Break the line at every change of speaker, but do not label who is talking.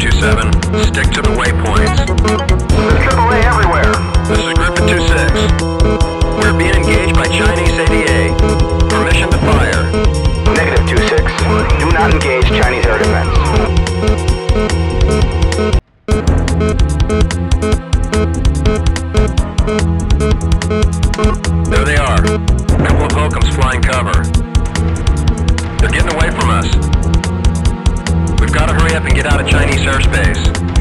227, stick to the waypoints. airspace.